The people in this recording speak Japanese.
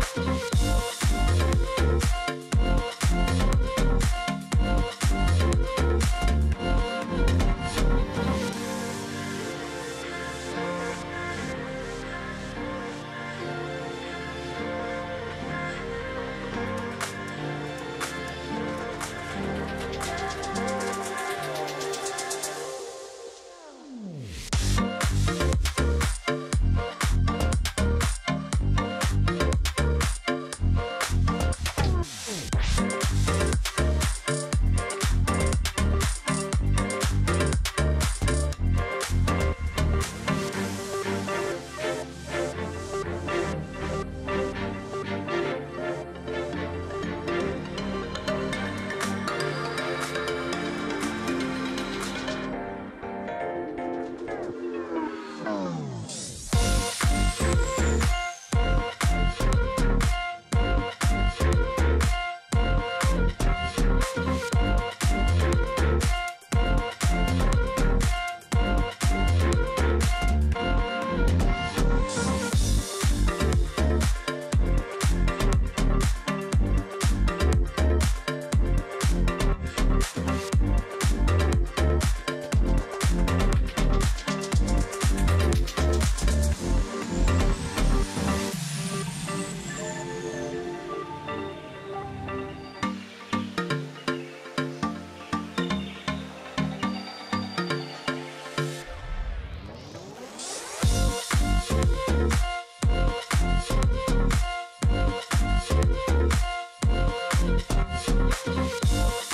なに? Bye.